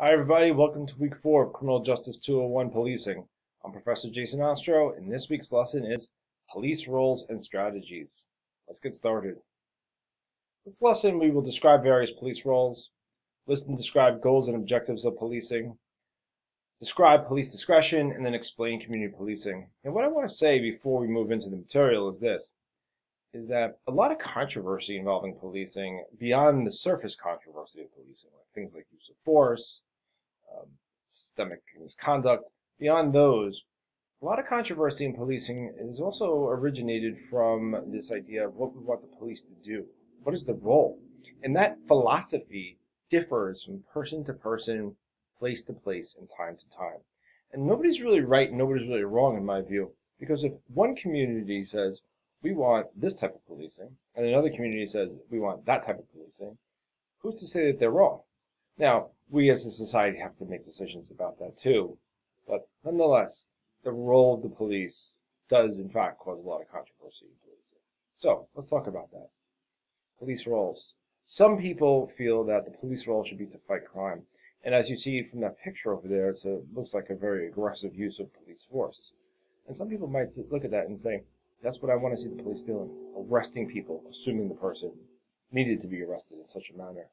Hi, everybody. Welcome to week four of Criminal Justice 201 Policing. I'm Professor Jason Ostrowe, and this week's lesson is Police Roles and Strategies. Let's get started. This lesson, we will describe various police roles, list and describe goals and objectives of policing, describe police discretion, and then explain community policing. And what I want to say before we move into the material is this is that a lot of controversy involving policing, beyond the surface controversy of policing, like things like use of force, um, systemic misconduct. Beyond those, a lot of controversy in policing is also originated from this idea of what we want the police to do. What is the role? And that philosophy differs from person to person, place to place, and time to time. And nobody's really right and nobody's really wrong in my view. Because if one community says, we want this type of policing, and another community says, we want that type of policing, who's to say that they're wrong? Now, we as a society have to make decisions about that too. But nonetheless, the role of the police does in fact cause a lot of controversy in policing. So let's talk about that. Police roles. Some people feel that the police role should be to fight crime. And as you see from that picture over there, it looks like a very aggressive use of police force. And some people might look at that and say, that's what I want to see the police doing, arresting people, assuming the person needed to be arrested in such a manner.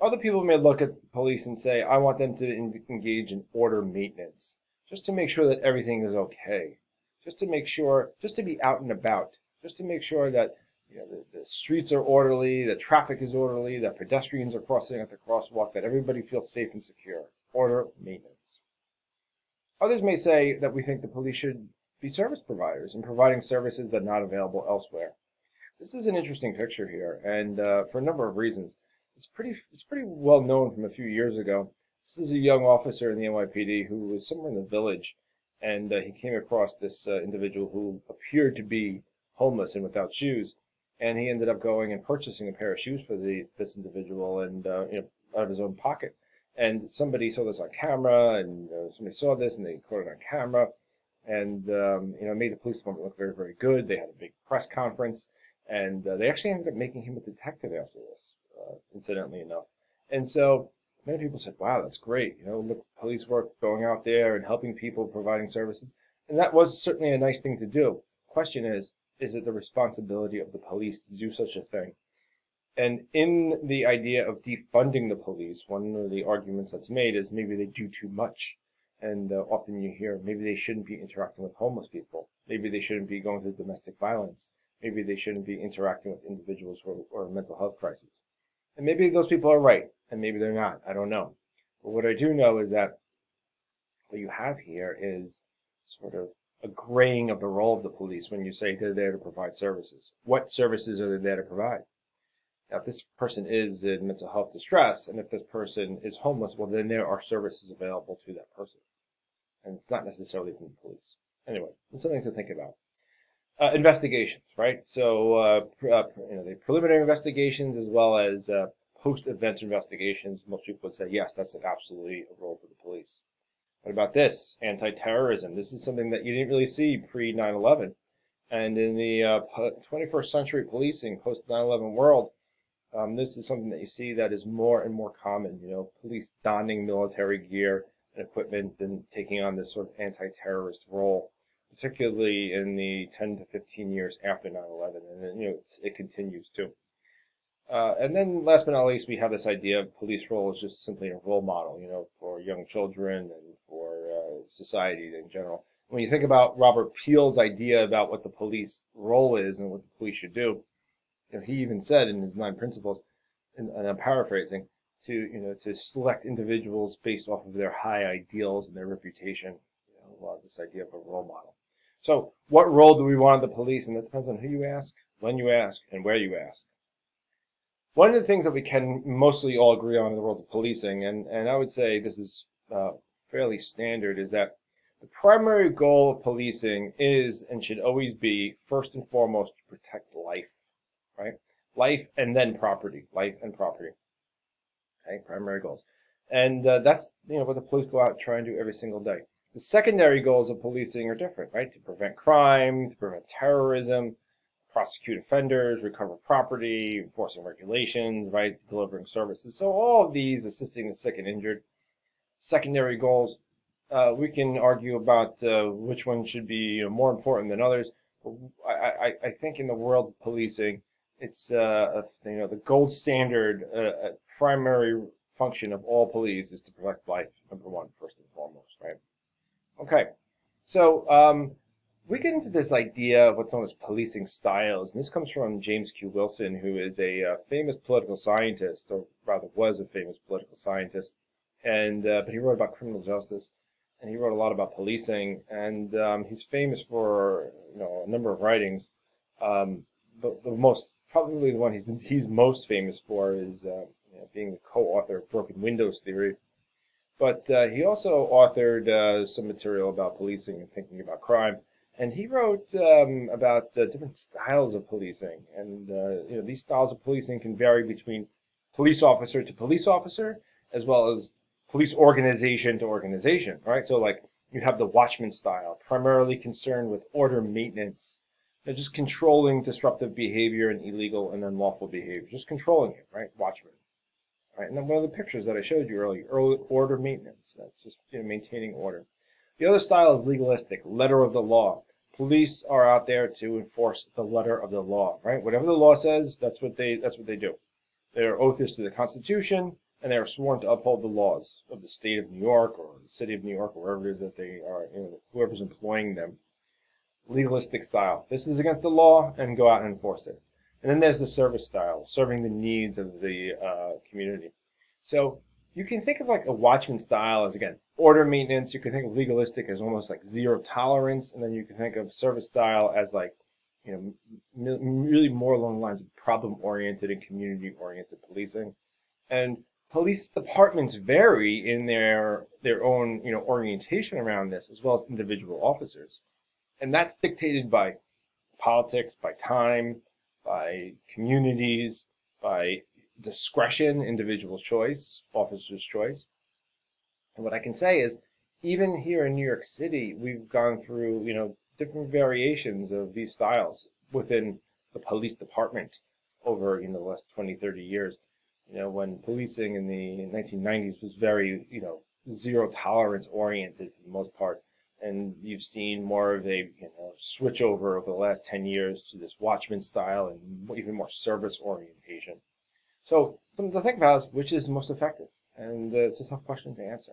Other people may look at police and say, I want them to engage in order maintenance, just to make sure that everything is okay, just to make sure, just to be out and about, just to make sure that you know, the, the streets are orderly, the traffic is orderly, that pedestrians are crossing at the crosswalk, that everybody feels safe and secure. Order maintenance. Others may say that we think the police should be service providers and providing services that are not available elsewhere. This is an interesting picture here, and uh, for a number of reasons. It's pretty it's pretty well known from a few years ago. This is a young officer in the NYPD who was somewhere in the village, and uh, he came across this uh, individual who appeared to be homeless and without shoes, and he ended up going and purchasing a pair of shoes for the this individual, and uh, you know out of his own pocket. And somebody saw this on camera, and uh, somebody saw this, and they caught it on camera, and um, you know made the police department look very very good. They had a big press conference, and uh, they actually ended up making him a detective after this uh, incidentally enough. And so many people said, wow, that's great. You know, look, police work going out there and helping people, providing services. And that was certainly a nice thing to do. Question is, is it the responsibility of the police to do such a thing? And in the idea of defunding the police, one of the arguments that's made is maybe they do too much. And uh, often you hear maybe they shouldn't be interacting with homeless people. Maybe they shouldn't be going through domestic violence. Maybe they shouldn't be interacting with individuals who are, mental health crises. And maybe those people are right, and maybe they're not. I don't know. But what I do know is that what you have here is sort of a graying of the role of the police when you say they're there to provide services. What services are they there to provide? Now, if this person is in mental health distress, and if this person is homeless, well, then there are services available to that person. And it's not necessarily from the police. Anyway, it's something to think about. Uh, investigations, right? So, uh, uh, you know, the preliminary investigations as well as uh, post-event investigations. Most people would say yes, that's absolutely a role for the police. What about this? Anti-terrorism. This is something that you didn't really see pre 9/11, and in the 21st uh, century policing, post 9/11 world, um, this is something that you see that is more and more common. You know, police donning military gear and equipment and taking on this sort of anti-terrorist role particularly in the 10 to 15 years after 9/11, and then, you know it continues too. Uh, and then last but not least, we have this idea of police role as just simply a role model, you know, for young children and for uh, society in general. When you think about Robert Peel's idea about what the police role is and what the police should do, you know, he even said in his nine principles, and, and I'm paraphrasing, to you know to select individuals based off of their high ideals and their reputation. You know, this idea of a role model. So what role do we want the police? And that depends on who you ask, when you ask, and where you ask. One of the things that we can mostly all agree on in the world of policing, and, and I would say this is uh, fairly standard, is that the primary goal of policing is and should always be, first and foremost, to protect life, right? Life and then property, life and property. Okay, primary goals. And uh, that's you know what the police go out and try and do every single day. The secondary goals of policing are different, right? To prevent crime, to prevent terrorism, prosecute offenders, recover property, enforcing regulations, right, delivering services. So all of these assisting the sick and injured. Secondary goals, uh, we can argue about uh, which one should be you know, more important than others. I, I, I, think in the world of policing, it's uh, you know the gold standard uh, primary function of all police is to protect life. Number one, first and foremost? Okay, so um, we get into this idea of what's known as policing styles, and this comes from James Q. Wilson, who is a uh, famous political scientist, or rather was a famous political scientist, and uh, but he wrote about criminal justice, and he wrote a lot about policing, and um, he's famous for you know a number of writings. Um, the, the most probably the one he's he's most famous for is uh, you know, being the co-author of Broken Windows Theory. But uh, he also authored uh, some material about policing and thinking about crime and he wrote um, about uh, different styles of policing, and uh, you know these styles of policing can vary between police officer to police officer, as well as police organization to organization. Right, so like you have the watchman style, primarily concerned with order maintenance, just controlling disruptive behavior and illegal and unlawful behavior, just controlling it. Right, watchman. Right, and then one of the pictures that I showed you earlier, order maintenance. That's just you know, maintaining order. The other style is legalistic, letter of the law. Police are out there to enforce the letter of the law, right? Whatever the law says, that's what they that's what they do. Their oath is to the Constitution, and they are sworn to uphold the laws of the state of New York or the city of New York, or wherever it is that they are, you know, whoever's employing them. Legalistic style. This is against the law, and go out and enforce it. And then there's the service style, serving the needs of the uh, community. So you can think of like a watchman style as again order maintenance. You can think of legalistic as almost like zero tolerance, and then you can think of service style as like you know really more along the lines of problem oriented and community oriented policing. And police departments vary in their their own you know orientation around this, as well as individual officers, and that's dictated by politics, by time, by communities, by discretion, individual choice, officer's choice. And what I can say is, even here in New York City, we've gone through, you know, different variations of these styles within the police department over, you know, the last 20, 30 years. You know, when policing in the 1990s was very, you know, zero tolerance oriented for the most part. And you've seen more of a you know, switch over over the last 10 years to this watchman style and even more service orientation. So something to think about is which is most effective, and uh, it's a tough question to answer.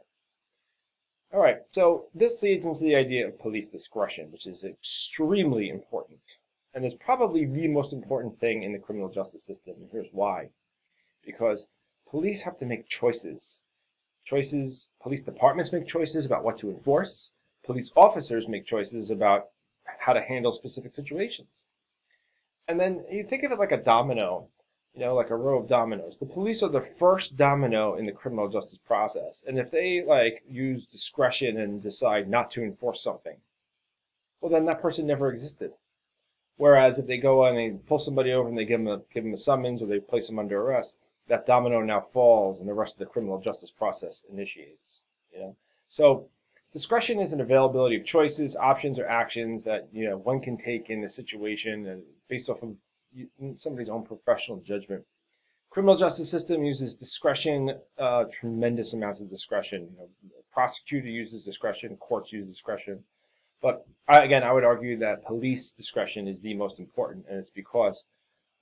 All right, so this leads into the idea of police discretion, which is extremely important, and is probably the most important thing in the criminal justice system. And here's why: because police have to make choices. Choices. Police departments make choices about what to enforce. Police officers make choices about how to handle specific situations. And then you think of it like a domino you know, like a row of dominoes. The police are the first domino in the criminal justice process. And if they like use discretion and decide not to enforce something, well, then that person never existed. Whereas if they go and they pull somebody over and they give them a, give them a summons or they place them under arrest, that domino now falls and the rest of the criminal justice process initiates. You know, so discretion is an availability of choices, options, or actions that you know one can take in a situation based off of somebody's own professional judgment. Criminal justice system uses discretion, uh, tremendous amounts of discretion. You know, prosecutor uses discretion, courts use discretion. But I, again, I would argue that police discretion is the most important, and it's because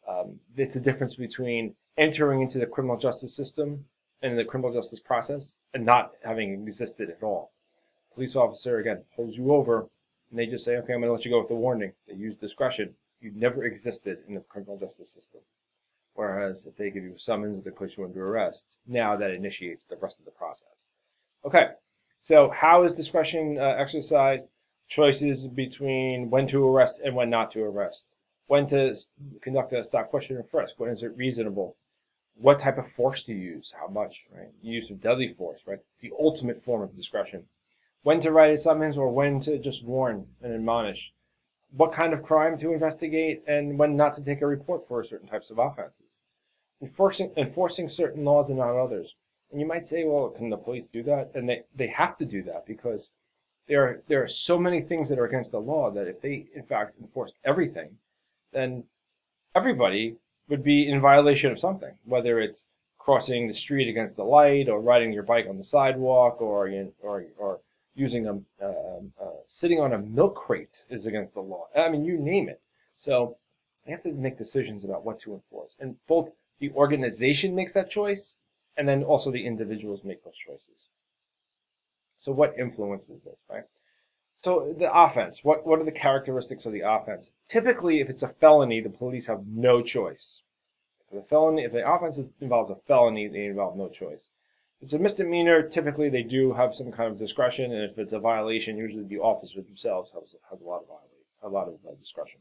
um, it's the difference between entering into the criminal justice system and the criminal justice process and not having existed at all. Police officer again pulls you over, and they just say, "Okay, I'm going to let you go with the warning." They use discretion you never existed in the criminal justice system. Whereas if they give you a summons, they put you under arrest. Now that initiates the rest of the process. Okay, so how is discretion uh, exercised? Choices between when to arrest and when not to arrest. When to conduct a stop, question, and frisk. When is it reasonable? What type of force to use? How much? Right? You use of deadly force. Right? The ultimate form of discretion. When to write a summons or when to just warn and admonish what kind of crime to investigate and when not to take a report for certain types of offenses. Enforcing, enforcing certain laws and not others. And you might say, well, can the police do that? And they, they have to do that because there are, there are so many things that are against the law that if they, in fact, enforced everything, then everybody would be in violation of something, whether it's crossing the street against the light, or riding your bike on the sidewalk, or or or using a uh, uh, sitting on a milk crate is against the law. I mean, you name it. So they have to make decisions about what to enforce, and both the organization makes that choice, and then also the individuals make those choices. So what influences this, right? So the offense, what, what are the characteristics of the offense? Typically, if it's a felony, the police have no choice. If the felony, if the offense is, involves a felony, they involve no choice. It's a misdemeanor, typically they do have some kind of discretion, and if it's a violation, usually the officer themselves has, has a lot of a lot of uh, discretion.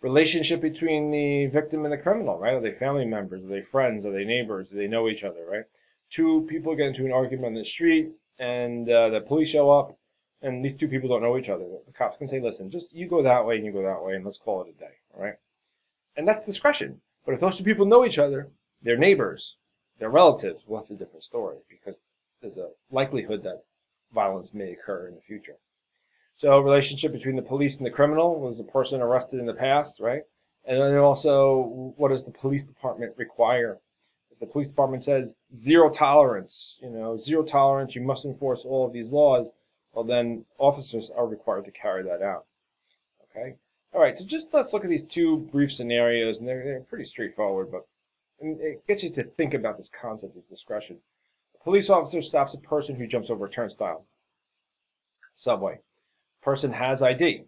Relationship between the victim and the criminal, right? Are they family members? Are they friends? Are they neighbors? Do they know each other, right? Two people get into an argument on the street, and uh, the police show up and these two people don't know each other, the cops can say, listen, just you go that way and you go that way and let's call it a day, all right? And that's discretion. But if those two people know each other, they're neighbors, they're relatives, well, that's a different story because there's a likelihood that violence may occur in the future. So relationship between the police and the criminal was a person arrested in the past, right? And then also, what does the police department require? If the police department says zero tolerance, you know, zero tolerance, you must enforce all of these laws, well then officers are required to carry that out. Okay? All right, so just let's look at these two brief scenarios, and they're, they're pretty straightforward, but it gets you to think about this concept of discretion. A police officer stops a person who jumps over a turnstile. Subway. Person has ID.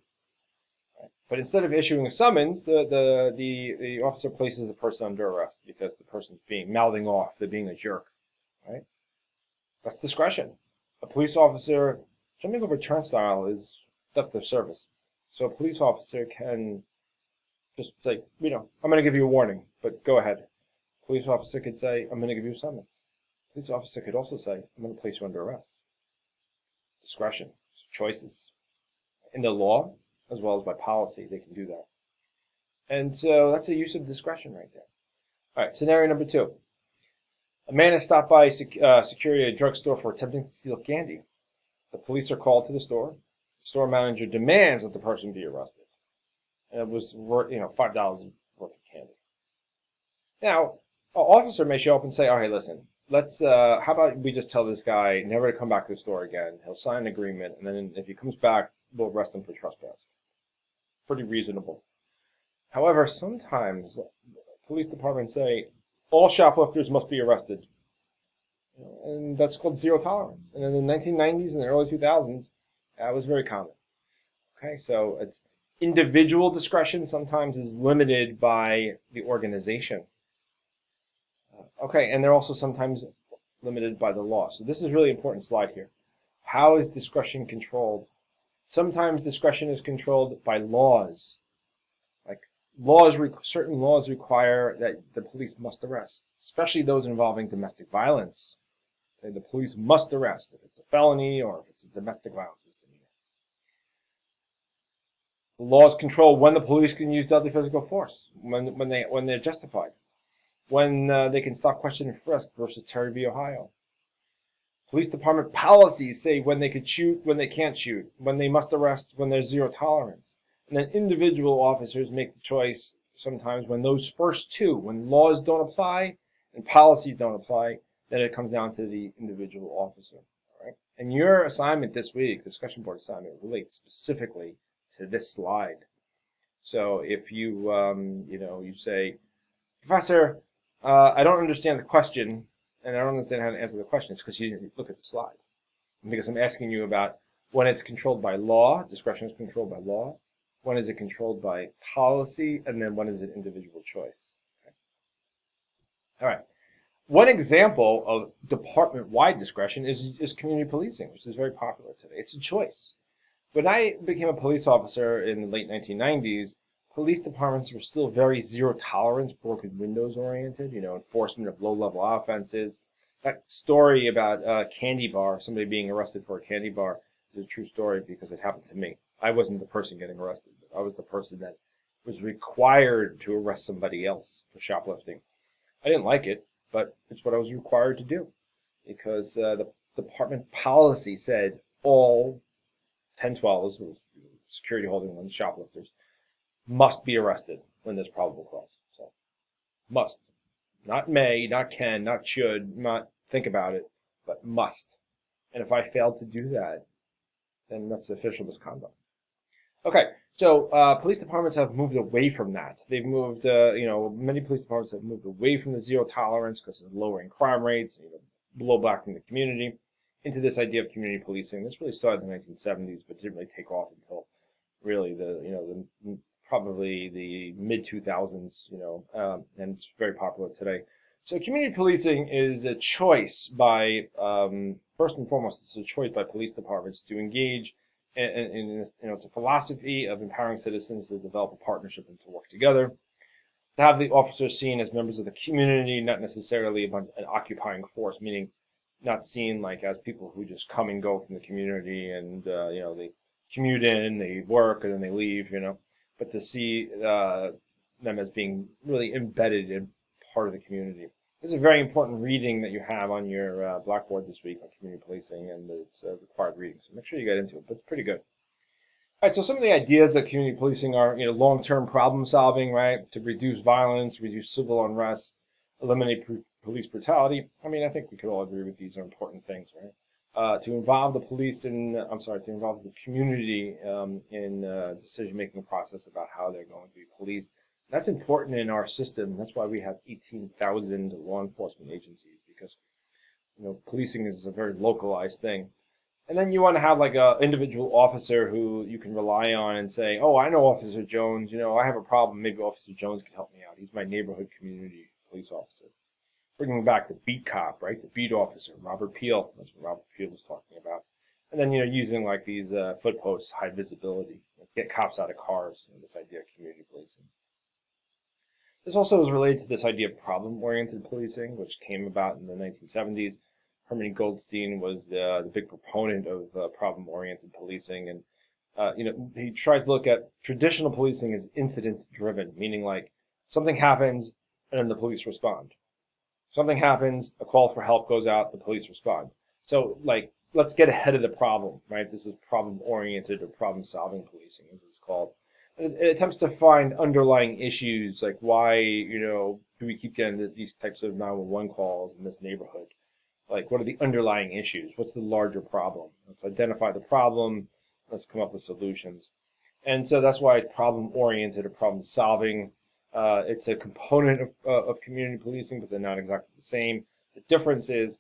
But instead of issuing a summons, the, the, the, the officer places the person under arrest because the person's being mouthing off, they're being a jerk. Right? That's discretion. A police officer Jumping over a turnstile is theft of service. So a police officer can just say, you know, I'm going to give you a warning, but go ahead. Police officer could say, I'm going to give you a summons. Police officer could also say, I'm going to place you under arrest. Discretion, choices. In the law, as well as by policy, they can do that. And so that's a use of discretion right there. All right, scenario number two. A man has stopped by sec- uh, security at a drugstore for attempting to steal candy. The police are called to the store. The store manager demands that the person be arrested. And it was worth, you know, five dollars worth of candy. Now, officer may show up and say, "Oh, hey, listen, let's. Uh, how about we just tell this guy never to come back to the store again? He'll sign an agreement, and then if he comes back, we'll arrest him for trespass." Pretty reasonable. However, sometimes police departments say all shoplifters must be arrested and that's called zero tolerance. And in the 1990s and the early 2000s, that was very common. Okay, so it's individual discretion sometimes is limited by the organization. Okay, and they're also sometimes limited by the law. So this is really important slide here. How is discretion controlled? Sometimes discretion is controlled by laws. Like laws, certain laws require that the police must arrest, especially those involving domestic violence say the police must arrest if it's a felony or if it's a domestic violence. The laws control when the police can use deadly physical force, when, when, they, when they're justified, when uh, they can stop question and frisk versus Terry v. Ohio. Police department policies say when they could shoot, when they can't shoot, when they must arrest, when there's zero tolerance. And then individual officers make the choice sometimes when those first two, when laws don't apply and policies don't apply, then it comes down to the individual officer. All right? And your assignment this week, discussion board assignment, relates specifically to this slide. So if you, um, you know, you say, Professor, uh, I don't understand the question, and I don't understand how to answer the question, it's because you didn't look at the slide. Because I'm asking you about when it's controlled by law, discretion is controlled by law, when is it controlled by policy, and then when is it individual choice. All right. One example of department-wide discretion is, is community policing, which is very popular today. It's a choice. When I became a police officer in the late 1990s, police departments were still very zero tolerance, broken windows oriented, you know, enforcement of low level offenses. That story about a candy bar, somebody being arrested for a candy bar, is a true story because it happened to me. I wasn't the person getting arrested, I was the person that was required to arrest somebody else for shoplifting. I didn't like it but it's what I was required to do because uh, the department policy said all 1012s, security holding ones, shoplifters, must be arrested. when there's probable cause. So must, not may, not can, not should, not think about it, but must. And if I fail to do that, then that's official misconduct. Okay, so uh, police departments have moved away from that. They've moved, uh, you know, many police departments have moved away from the zero tolerance because of lowering crime rates, you know, blowback from the community, into this idea of community policing. This really started in the 1970s, but didn't really take off until really the, you know, the probably the mid 2000s, you know, um, and it's very popular today. So community policing is a choice by, um, first and foremost, it's a choice by police departments to engage in, in, in, you know, it's a philosophy of empowering citizens to develop a partnership and to work together. To have the officers seen as members of the community, not necessarily an occupying force, meaning not seen like as people who just come and go from the community and, uh, you know, they commute in, they work, and then they leave, you know, but to see uh, them as being really embedded in part of the community. This is a very important reading that you have on your uh, blackboard this week on community policing, and it's a required reading. So make sure you get into it, but it's pretty good. All right, so some of the ideas that community policing are, you know, long-term problem solving, right? To reduce violence, reduce civil unrest, eliminate police brutality. I mean, I think we could all agree with these are important things, right? Uh, to involve the police in, I'm sorry, to involve the community um, in uh, decision-making process about how they're going to be policed that's important in our system. That's why we have 18,000 law enforcement agencies because you know policing is a very localized thing. And then you want to have like a individual officer who you can rely on and say, "Oh, I know Officer Jones. You know, I have a problem. Maybe Officer Jones can help me out. He's my neighborhood community police officer." Bringing back the beat cop, right? The beat officer, Robert Peel. That's what Robert Peel was talking about. And then you know, using like these uh, foot posts, high visibility, get cops out of cars. You know, this idea of community policing. This also is related to this idea of problem-oriented policing, which came about in the 1970s. Herman Goldstein was the, the big proponent of uh, problem-oriented policing, and uh, you know he tried to look at traditional policing as incident-driven, meaning like something happens and then the police respond. Something happens, a call for help goes out, the police respond. So like let's get ahead of the problem, right? This is problem-oriented or problem-solving policing, as it's called. It attempts to find underlying issues like why you know do we keep getting these types of 911 calls in this neighborhood? Like what are the underlying issues? What's the larger problem? Let's identify the problem. Let's come up with solutions. And so that's why it's problem oriented or problem solving uh, it's a component of, uh, of community policing but they're not exactly the same the difference is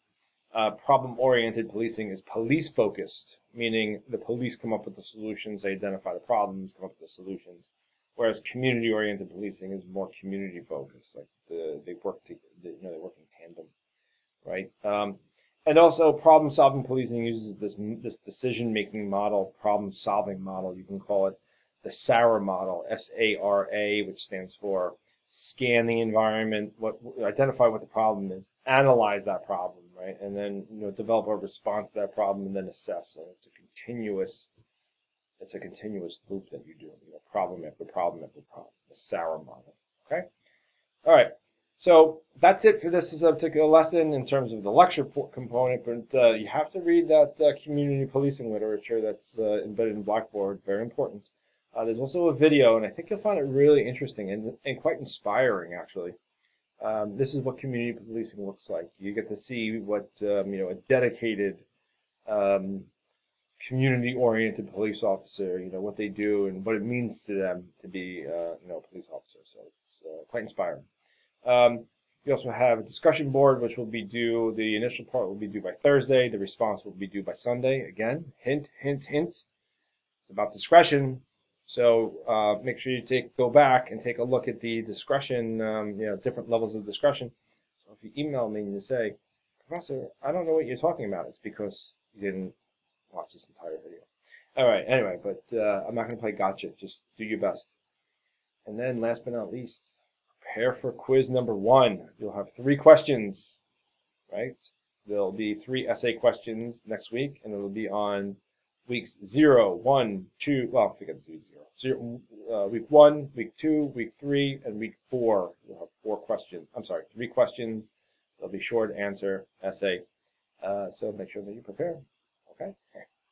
uh, problem oriented policing is police focused meaning the police come up with the solutions, they identify the problems, come up with the solutions. Whereas community-oriented policing is more community-focused, like the, they work to, you know, they work in tandem, right? Um, and also, problem-solving policing uses this this decision-making model, problem-solving model. You can call it the SARA model, S-A-R-A, which stands for scan the environment, what identify what the problem is, analyze that problem, right? And then you know develop a response to that problem and then assess. And it's a continuous it's a continuous loop that you do, you know, problem after problem after problem, the SARA model. Okay? All right. So that's it for this particular lesson in terms of the lecture component, but uh, you have to read that uh, community policing literature that's uh, embedded in Blackboard, very important. Uh, there's also a video, and I think you'll find it really interesting and, and quite inspiring, actually. Um, this is what community policing looks like. You get to see what um, you know a dedicated, um, community-oriented police officer, you know what they do and what it means to them to be uh, you know a police officer. So it's uh, quite inspiring. Um, we also have a discussion board, which will be due. The initial part will be due by Thursday. The response will be due by Sunday. Again, hint, hint, hint. It's about discretion. So uh, make sure you take go back and take a look at the discretion, um, you know, different levels of discretion. So if you email me and you say, Professor, I don't know what you're talking about, it's because you didn't watch this entire video. All right, anyway, but uh, I'm not going to play gotcha. Just do your best. And then last but not least, prepare for quiz number one. You'll have three questions, right? There'll be three essay questions next week, and it'll be on weeks zero, one, two, well, forget the zero, uh, week one, week two, week three, and week four. You'll have four questions. I'm sorry, three questions. They'll be short answer essay. Uh, so make sure that you prepare. Okay.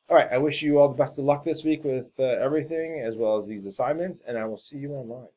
All right. I wish you all the best of luck this week with uh, everything as well as these assignments, and I will see you online.